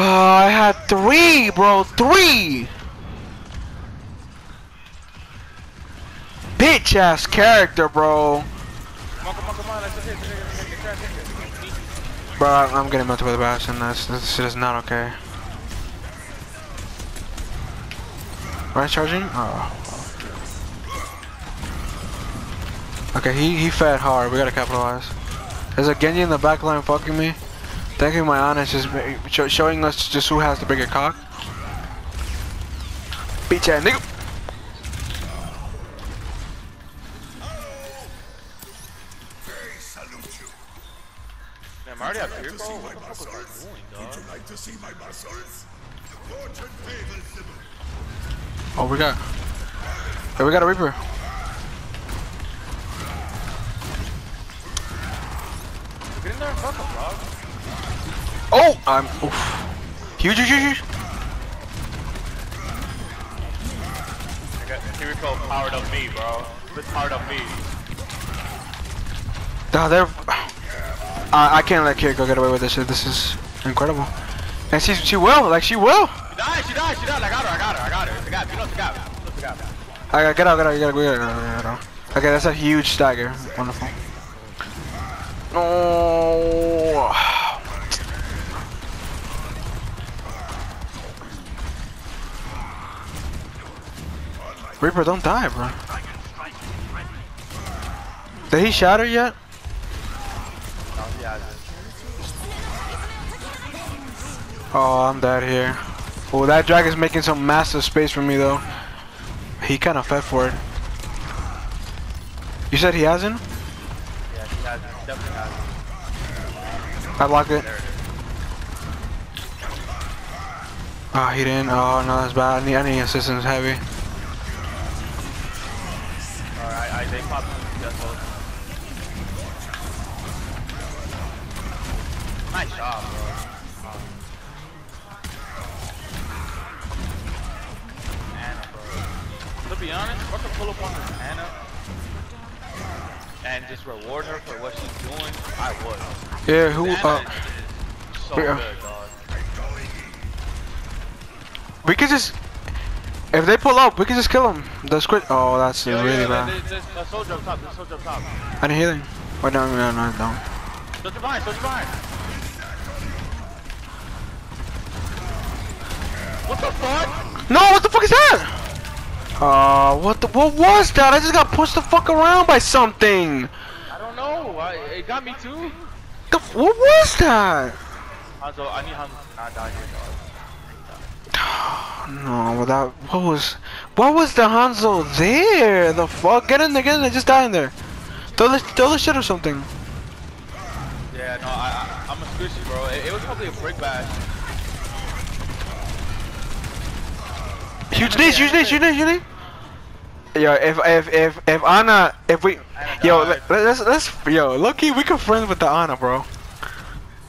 Oh, I had three, bro. Three. Bitch ass character, bro. Bro, I'm getting the bash, and that's this is not okay. Right, charging? Oh. Okay, he he fed hard. We gotta capitalize. There's a Genji in the back line fucking me. Thanking my honest just ma- show, showing us just who has the bigger cock. Bitch ass nigga. Damn, I already have fear, bro. What the fuck was I doing, dog? like to see my muscles? The fortune favors them. Oh, we got. Hey, we got a Reaper. Get in there and fuck him, dog. Oh, I'm. Oof. Huge, huge, huge. I got Kiriko powered up me, bro. This powered up me. Nah, they're. I I can't let Kiriko get away with this shit. This is incredible. And she she will, like she will. She died, she died, she died. I got her, I got her, I got her. Gap, you know the gap. You know the gap. I gotta get out, get out, get out, get out, get out, get out. Okay, that's a huge stagger. Wonderful. No. Reaper, don't die, bro. Did he shatter yet? Oh, I'm dead here. Oh, that dragon's making some massive space for me, though. He kind of fed for it. You said he hasn't? Yeah, he has it. Definitely has it. I blocked it. Is. Oh, he didn't. Oh, no, that's bad. I need, I need assistance heavy. They just those. Nice job, bro. Ana, bro. To be honest, if I could pull up on this Ana and just reward her for what she's doing, I would. Yeah, who? Uh, so yeah. good, dog. we could just. If they pull up, we can just kill him. The squid. Oh, that's Yo, really yo, bad. There's, there's a soldier up top. There's a soldier up top. I need healing. Oh, no, no, no, no. Soldier behind. Soldier behind. What the fuck? No, what the fuck is that? Uh, what the? What was that? I just got pushed the fuck around by something. I don't know. I, it got me too. The, what was that? Hanzo, I need Hanzo to not die here, dog. No, that. What was? What was the Hanzo there? The fuck? Get in there, get in there. Just die in there. Throw the, throw the shit or something. Yeah, no, I, I, I'm a squishy, bro. It, it was probably a brick bash. Huge knees, huge knees, huge knees, huge knees. Yo, if if if if Ana, if we, yo, let, let's let's yo, Loki, we can friends with the Ana, bro.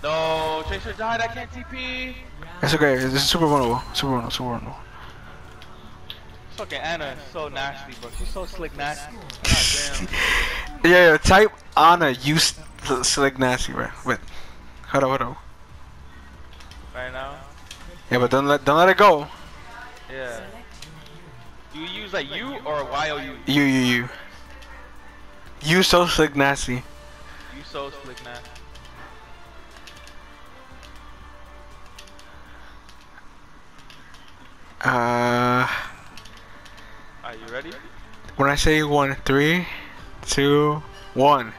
No, Tracer died. I can't TP. It's okay. It's super vulnerable, super vulnerable, super vulnerable. Fucking Ana is so nasty, bro. She's so slick nasty. God damn. Yeah, yeah, type Ana, you slick nasty, bro. Wait, hold on, hold on. Right now. Yeah, but don't let don't let it go. Yeah. Do you use like you or Y-O-U? You, you, you. You so slick nasty. You so slick nasty. Uh, Are you ready? when I say one, three, two, one.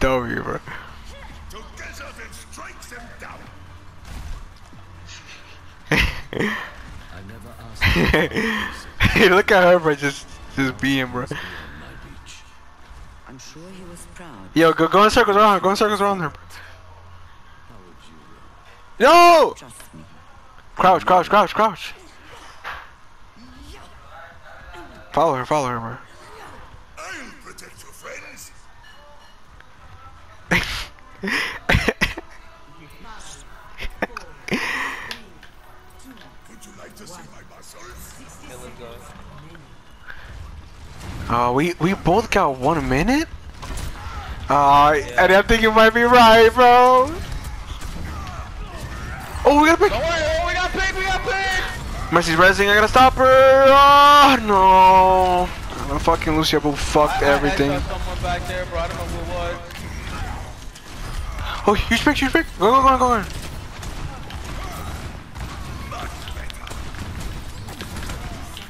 W, bro. Together then strike them down. I never asked hey, look at her, bro. Just, just being, bro. I'm sure he was proud. Yo, go, go in circles around her. Go in circles around her. Yo! Crouch, crouch, crouch, crouch. Follow her, follow her, bro. I'll protect your friends. Would you like to see my. Uh, we we both got one minute. Uh, and I think you might be right, bro. Oh, we gotta pick. Don't worry, oh, we got pig, we got pig! Mercy's resing. I gotta stop her. Oh no. I'm fucking Lucio, but fucked I- I everything. headshot someone back there, bro. I don't know who it was. Oh, huge pick, huge pick. Go, go, go, go, go.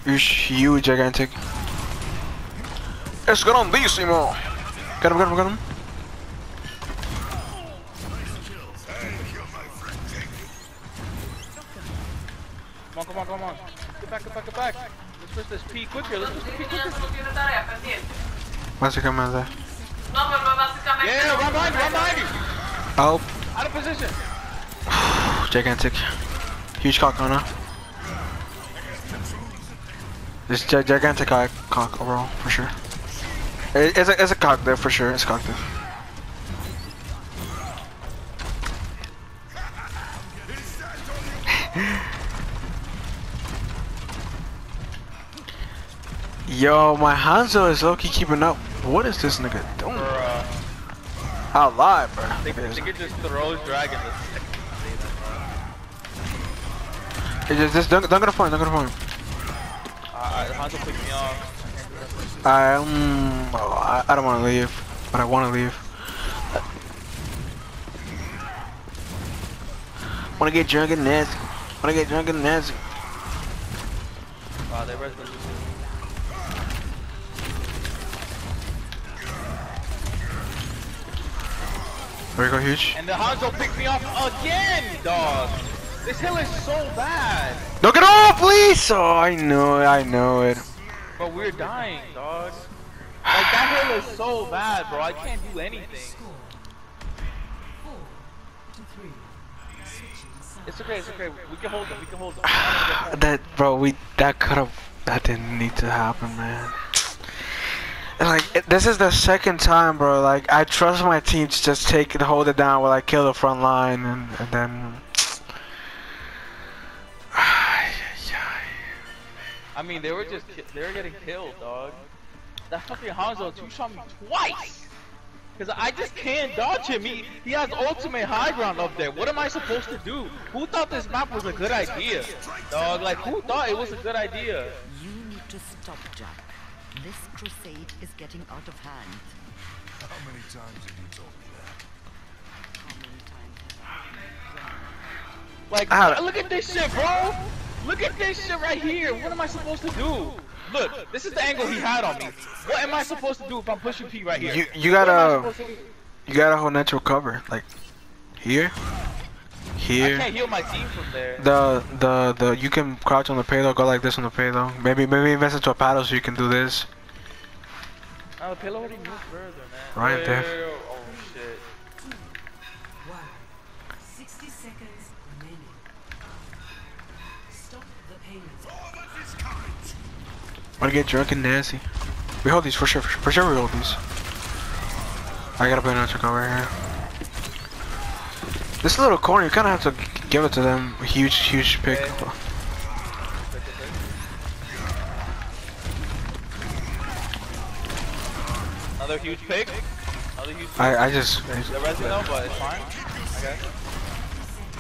You're huge, gigantic. Es grandísimo. Got him, got him, got him. Come on, come on, come on. Get back, get back, get back. Let's push this P quicker. Let's push the P quicker. Lo tiene tarea pendiente. Básicamente. No, pero básicamente. Yeah, run behind you, run behind you. Oh, Out of position. gigantic. Huge cock on her. This gigantic cock, cock overall, for sure. It, it's, a, it's a cock there, for sure. It's a cock there. Yo, my Hanzo is low-key keeping up. What is this nigga doing? Bruh. Out live, bro. Could just throw dragon. It's just, just don't, don't go to point, don't go to point. Uh, Hanzo picked me off. I, um, oh, I, I don't want to leave, but I want to leave. Want to get drunk and nasty. Want to get drunk and nasty. Wow, they res There we go, huge. And the Hanzo picked me off again, dog. This hill is so bad. No, get off, please! Oh, I know it, I know it. But we're dying, dog. Like that hill is so bad, bro. I can't do anything. It's okay, it's okay. We can hold them. We can hold them. That, bro, we, that could have, that didn't need to happen, man. And like, this is the second time, bro. Like, I trust my team to just take it, hold it down while I kill the front line, and, and then. I mean, they were just they were getting killed, dog. That fucking Hanzo two shot me twice. Cause I just can't dodge him. He, he has ultimate high ground up there. What am I supposed to do? Who thought this map was a good idea? Dog, like who thought it was a good idea? You need to stop, Jack. This crusade is getting out of hand. How many times have you told me that? How many times have I? Like, Ah. look at this shit, bro. Look at this shit right here. What am I supposed to do? Look, this is the angle he had on me. What am I supposed to do if I'm pushing P right here? You, you What am I gotta, supposed to do? you gotta hold natural cover, like here, I can't heal my team from there. The the the you can crouch on the payload, go like this on the payload. Maybe maybe invest into a paddle so you can do this. Oh, the payload already moved further, man. Right Yo, there. yo, yo, yo. Oh shit. 60 seconds remaining. Stop the payment. Wanna get drunk and nasty? We hold these for sure, for sure, for sure we hold these. I gotta put an natural cover here. This little corner, you kinda have to give it to them. Huge, huge pick. Another huge pick. Another huge pick. I I just, The rest though, but it's fine. Okay.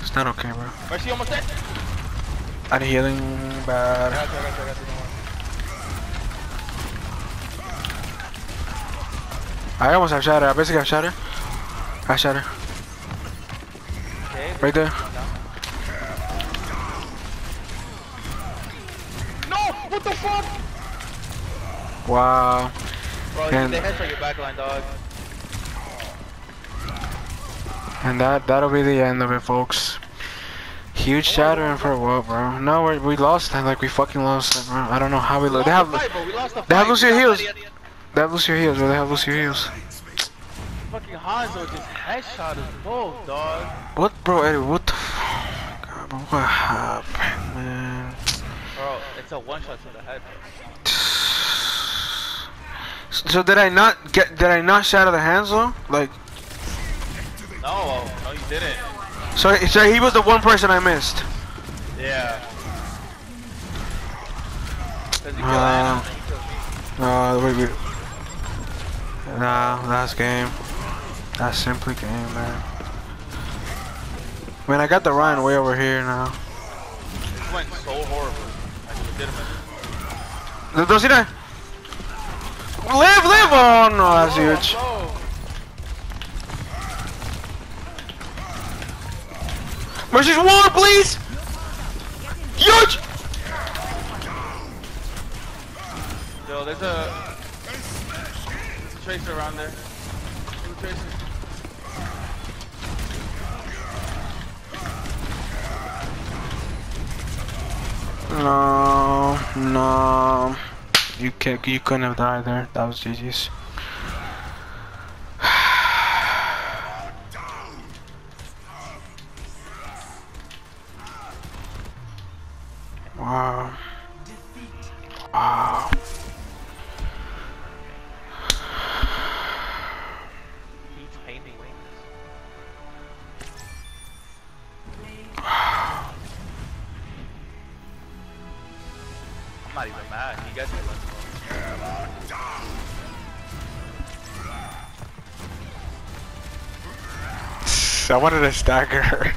it's not okay, bro. Mercy almost dead. I'm healing I bad. got you, I got you, I got you. I almost have shatter. I basically have shatter. I shatter. Right there. No! What the fuck? Wow. Bro, And- you headshot your backline, dog. And that that'll be the end of it, folks. Huge shattering for what, bro? No, we we lost that. Like we fucking lost that, bro. I don't know how we We lost. They have the fight, bro. We lost the they have fight. Lucio We heals. ready at the end. they have Lucio heals, bro. They have Lucio heals. Hanzo just headshot us both, dog. What, bro, Eddie? What the? F- God, bro, what happened, man? Bro, it's a one shot to the head. So did I not get? Did I not shatter the hands though? Like, No, no, you didn't. so so he was the one person I missed. Yeah. Uh, Ana, and then you killed me. No, wait, wait. Nah, last game. That simply game, man. Man, I got the Ryan way over here now. This went so horrible. Like, legitimate. Don't see that. Live, live! Oh no, that's huge. Bro, Mercy's water, please! Huge! Yo, there's a, there's a tracer around there. No. You can you couldn't have died there. That was GG's. Not even mad. You guys can let go. I wanted to stagger her.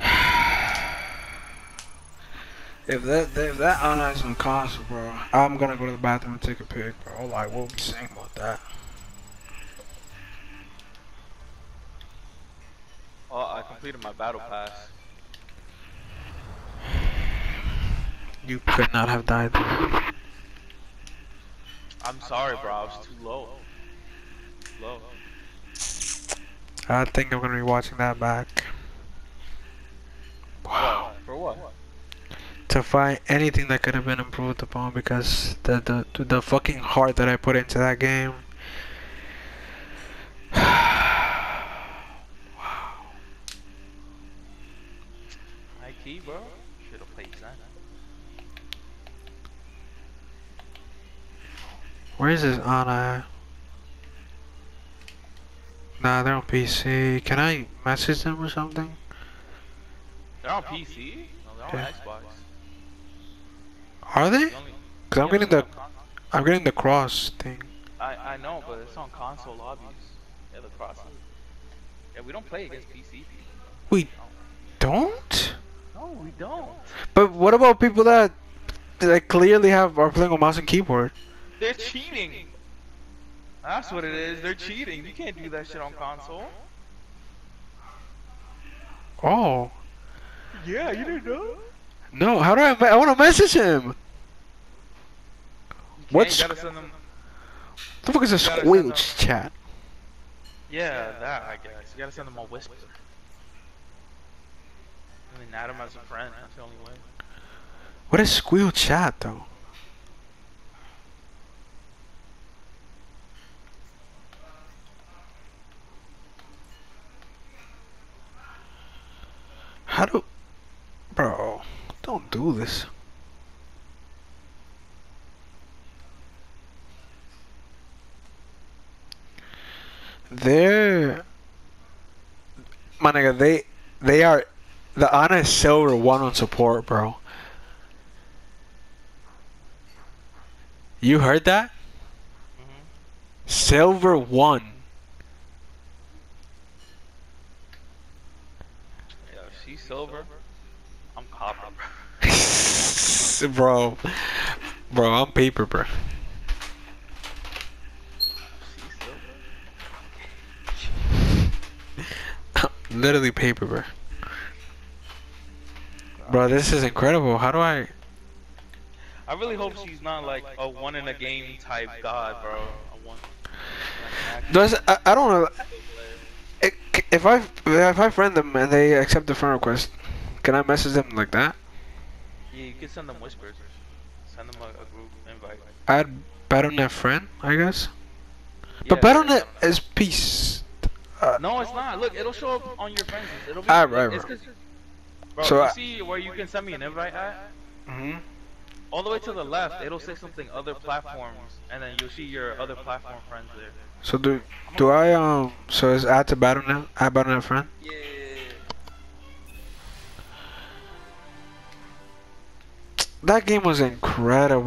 If that if that Ana is console, bro, I'm gonna go to the bathroom and take a pic, bro. Like, what we saying about that? Oh, I completed my battle pass. You could not have died. I'm sorry, bro. I was too low. Low. I think I'm gonna be watching that back Wow. For what? to find anything that could have been improved upon because the the the fucking heart that I put into that game. High key, bro. Should have played Zen. Where is this Ana? at? Nah, they're on PC. Can I message them or something? They're on PC? No, they're on. Xbox. Are they? Cause I'm getting the I'm getting the cross thing. I I know, but it's on console lobbies. Yeah, the cross. Yeah, we don't play against PC people. We don't. No, we don't. But what about people that that clearly have are playing on mouse and keyboard? They're cheating. That's what it is. They're cheating. You can't do that shit on console. Oh Yeah, you didn't know. no! How do I? I want to message him. What's What's- you gotta them? The fuck is a Gotta squelch chat? Yeah, that I guess. You gotta send them a whisper. And then add them as a friend. That's the only way. What is squeal chat though? How do, bro? Don't do this. They're, my nigga. They, they are, the Ana is silver one on support, bro. You heard that? Mm-hmm. Silver one. Yeah, she's silver. I'm copper, bro. bro. Bro, I'm paper, bro. Literally paper, bro. Bro, this is incredible. How do I? I really hope she's not like a one in a game type god, bro. A one. Does I, I don't know. Actual player. It, if I if I friend them and they accept the friend request, can I message them like that? Yeah, you can send them whispers. Send them a, a group invite. Add Battle.net friend, I guess. Yeah, But Battle.net is peace. them. No, it's not. Look, it'll show up on your friends list. It'll be. Look, right, it's right. 'cause- Bro, So you I- see where you can send me an invite at? hmm All the way to the left, it'll say something other platforms, and then you'll see your other platform friends there. So do do I um? So is add to Battle.net add Battle.net friend? Yeah. That game was incredible.